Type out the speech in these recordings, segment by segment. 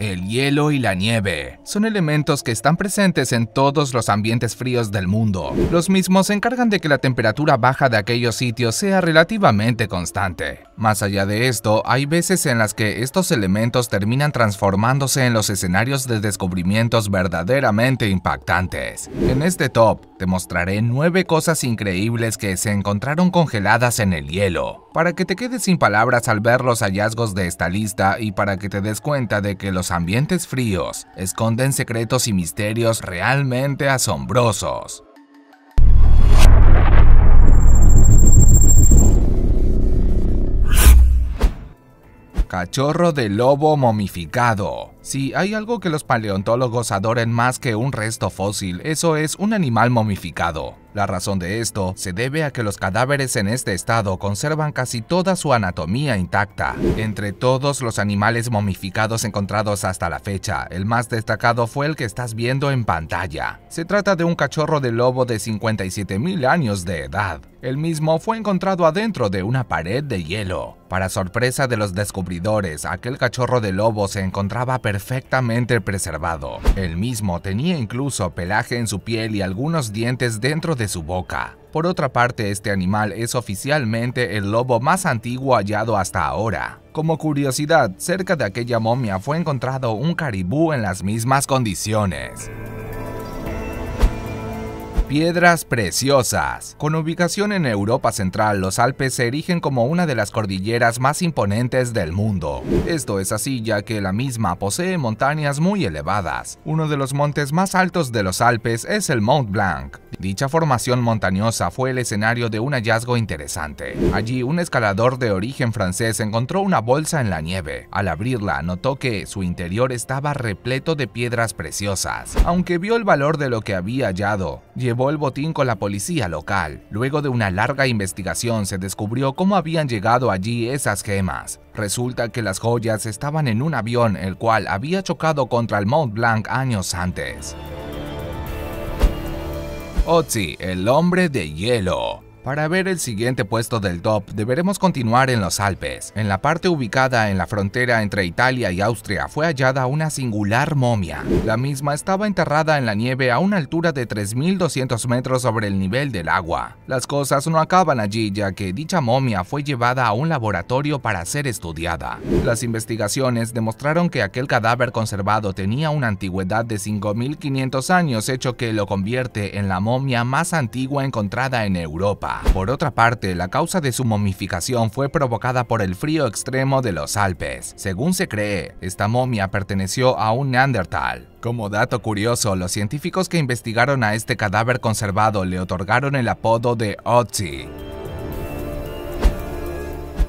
El hielo y la nieve son elementos que están presentes en todos los ambientes fríos del mundo. Los mismos se encargan de que la temperatura baja de aquellos sitios sea relativamente constante. Más allá de esto, hay veces en las que estos elementos terminan transformándose en los escenarios de descubrimientos verdaderamente impactantes. En este top, te mostraré 9 cosas increíbles que se encontraron congeladas en el hielo, para que te quedes sin palabras al ver los hallazgos de esta lista y para que te des cuenta de que los ambientes fríos esconden secretos y misterios realmente asombrosos. Cachorro de lobo momificado. Si hay algo que los paleontólogos adoren más que un resto fósil, eso es un animal momificado. La razón de esto se debe a que los cadáveres en este estado conservan casi toda su anatomía intacta. Entre todos los animales momificados encontrados hasta la fecha, el más destacado fue el que estás viendo en pantalla. Se trata de un cachorro de lobo de 57.000 años de edad. El mismo fue encontrado adentro de una pared de hielo. Para sorpresa de los descubridores, aquel cachorro de lobo se encontraba perfectamente preservado. El mismo tenía incluso pelaje en su piel y algunos dientes dentro de su boca. Por otra parte, este animal es oficialmente el lobo más antiguo hallado hasta ahora. Como curiosidad, cerca de aquella momia fue encontrado un caribú en las mismas condiciones. Piedras preciosas. Con ubicación en Europa Central, los Alpes se erigen como una de las cordilleras más imponentes del mundo. Esto es así ya que la misma posee montañas muy elevadas. Uno de los montes más altos de los Alpes es el Mont Blanc. Dicha formación montañosa fue el escenario de un hallazgo interesante. Allí, un escalador de origen francés encontró una bolsa en la nieve. Al abrirla, notó que su interior estaba repleto de piedras preciosas. Aunque vio el valor de lo que había hallado, llevó el botín con la policía local. Luego de una larga investigación se descubrió cómo habían llegado allí esas gemas. Resulta que las joyas estaban en un avión el cual había chocado contra el Mont Blanc años antes. Otzi, el hombre de hielo. Para ver el siguiente puesto del top, deberemos continuar en los Alpes. En la parte ubicada en la frontera entre Italia y Austria fue hallada una singular momia. La misma estaba enterrada en la nieve a una altura de 3.200 metros sobre el nivel del agua. Las cosas no acaban allí ya que dicha momia fue llevada a un laboratorio para ser estudiada. Las investigaciones demostraron que aquel cadáver conservado tenía una antigüedad de 5.500 años, hecho que lo convierte en la momia más antigua encontrada en Europa. Por otra parte, la causa de su momificación fue provocada por el frío extremo de los Alpes. Según se cree, esta momia perteneció a un Neandertal. Como dato curioso, los científicos que investigaron a este cadáver conservado le otorgaron el apodo de Otzi.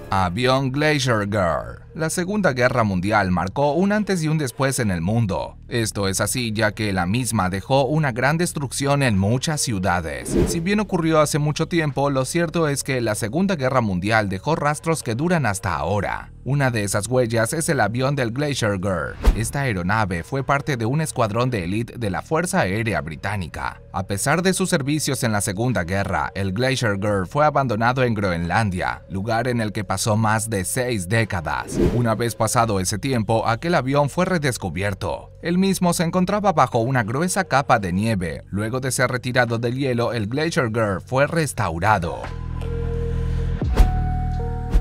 Avión Glacier Girl la Segunda Guerra Mundial marcó un antes y un después en el mundo. Esto es así ya que la misma dejó una gran destrucción en muchas ciudades. Si bien ocurrió hace mucho tiempo, lo cierto es que la Segunda Guerra Mundial dejó rastros que duran hasta ahora. Una de esas huellas es el avión del Glacier Girl. Esta aeronave fue parte de un escuadrón de élite de la Fuerza Aérea Británica. A pesar de sus servicios en la Segunda Guerra, el Glacier Girl fue abandonado en Groenlandia, lugar en el que pasó más de seis décadas. Una vez pasado ese tiempo, aquel avión fue redescubierto. El mismo se encontraba bajo una gruesa capa de nieve. Luego de ser retirado del hielo, el Glacier Girl fue restaurado.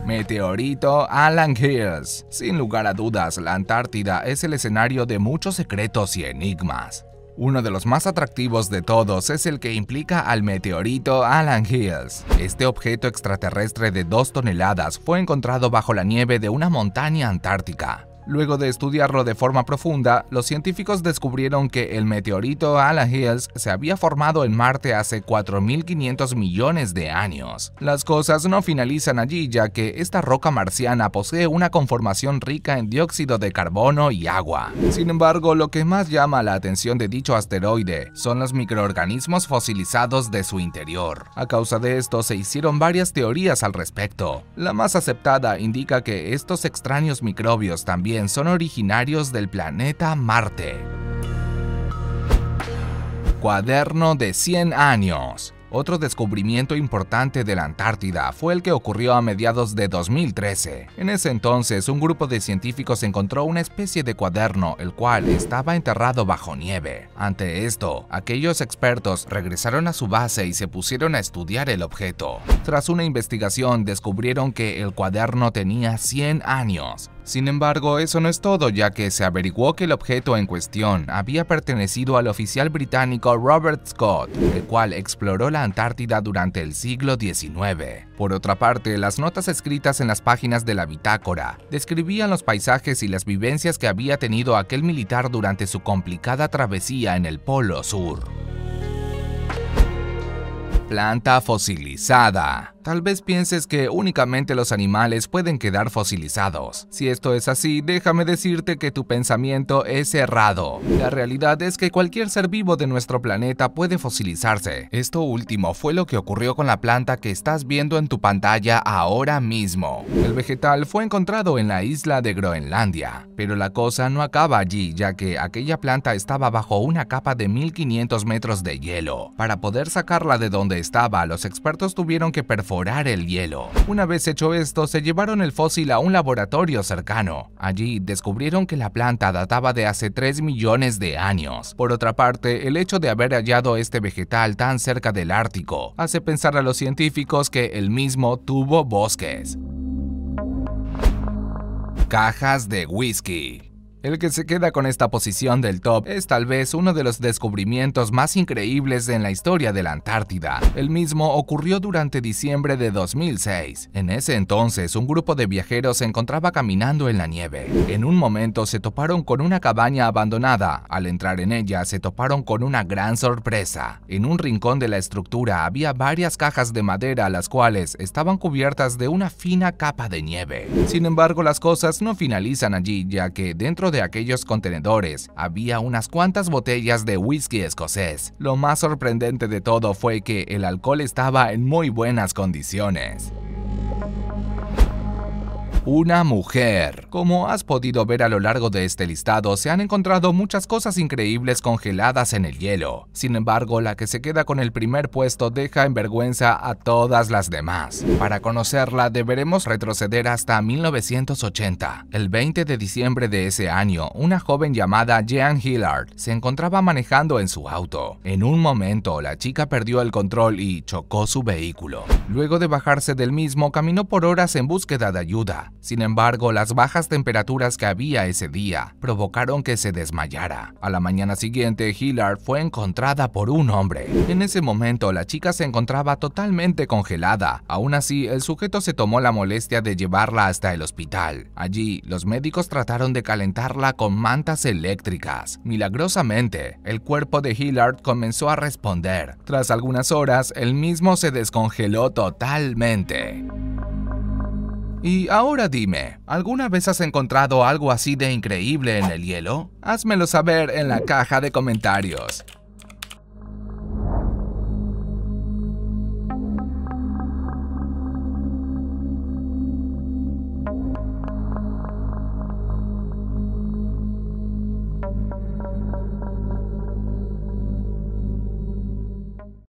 Meteorito Alan Hills. Sin lugar a dudas, la Antártida es el escenario de muchos secretos y enigmas. Uno de los más atractivos de todos es el que implica al meteorito Alan Hills. Este objeto extraterrestre de 2 toneladas fue encontrado bajo la nieve de una montaña antártica. Luego de estudiarlo de forma profunda, los científicos descubrieron que el meteorito Alan Hills se había formado en Marte hace 4.500 millones de años. Las cosas no finalizan allí ya que esta roca marciana posee una conformación rica en dióxido de carbono y agua. Sin embargo, lo que más llama la atención de dicho asteroide son los microorganismos fosilizados de su interior. A causa de esto se hicieron varias teorías al respecto. La más aceptada indica que estos extraños microbios también son originarios del planeta Marte. Cuaderno de 100 años Otro descubrimiento importante de la Antártida fue el que ocurrió a mediados de 2013. En ese entonces, un grupo de científicos encontró una especie de cuaderno, el cual estaba enterrado bajo nieve. Ante esto, aquellos expertos regresaron a su base y se pusieron a estudiar el objeto. Tras una investigación, descubrieron que el cuaderno tenía 100 años. Sin embargo, eso no es todo, ya que se averiguó que el objeto en cuestión había pertenecido al oficial británico Robert Scott, el cual exploró la Antártida durante el siglo XIX. Por otra parte, las notas escritas en las páginas de la bitácora describían los paisajes y las vivencias que había tenido aquel militar durante su complicada travesía en el Polo Sur. Planta fosilizada. Tal vez pienses que únicamente los animales pueden quedar fosilizados. Si esto es así, déjame decirte que tu pensamiento es errado. La realidad es que cualquier ser vivo de nuestro planeta puede fosilizarse. Esto último fue lo que ocurrió con la planta que estás viendo en tu pantalla ahora mismo. El vegetal fue encontrado en la isla de Groenlandia, pero la cosa no acaba allí, ya que aquella planta estaba bajo una capa de 1500 metros de hielo. Para poder sacarla de donde estaba, los expertos tuvieron que perforar el hielo. Una vez hecho esto, se llevaron el fósil a un laboratorio cercano. Allí descubrieron que la planta databa de hace 3 millones de años. Por otra parte, el hecho de haber hallado este vegetal tan cerca del Ártico hace pensar a los científicos que el mismo tuvo bosques. Cajas de whisky el que se queda con esta posición del top es tal vez uno de los descubrimientos más increíbles en la historia de la Antártida. El mismo ocurrió durante diciembre de 2006. En ese entonces, un grupo de viajeros se encontraba caminando en la nieve. En un momento se toparon con una cabaña abandonada. Al entrar en ella, se toparon con una gran sorpresa. En un rincón de la estructura había varias cajas de madera las cuales estaban cubiertas de una fina capa de nieve. Sin embargo, las cosas no finalizan allí, ya que dentro de aquellos contenedores había unas cuantas botellas de whisky escocés. Lo más sorprendente de todo fue que el alcohol estaba en muy buenas condiciones una mujer. Como has podido ver a lo largo de este listado, se han encontrado muchas cosas increíbles congeladas en el hielo. Sin embargo, la que se queda con el primer puesto deja en vergüenza a todas las demás. Para conocerla, deberemos retroceder hasta 1980. El 20 de diciembre de ese año, una joven llamada Jean Hillard se encontraba manejando en su auto. En un momento, la chica perdió el control y chocó su vehículo. Luego de bajarse del mismo, caminó por horas en búsqueda de ayuda. Sin embargo, las bajas temperaturas que había ese día provocaron que se desmayara. A la mañana siguiente, Hillard fue encontrada por un hombre. En ese momento, la chica se encontraba totalmente congelada. Aún así, el sujeto se tomó la molestia de llevarla hasta el hospital. Allí, los médicos trataron de calentarla con mantas eléctricas. Milagrosamente, el cuerpo de Hillard comenzó a responder. Tras algunas horas, el mismo se descongeló totalmente. Y ahora dime, ¿alguna vez has encontrado algo así de increíble en el hielo? Házmelo saber en la caja de comentarios.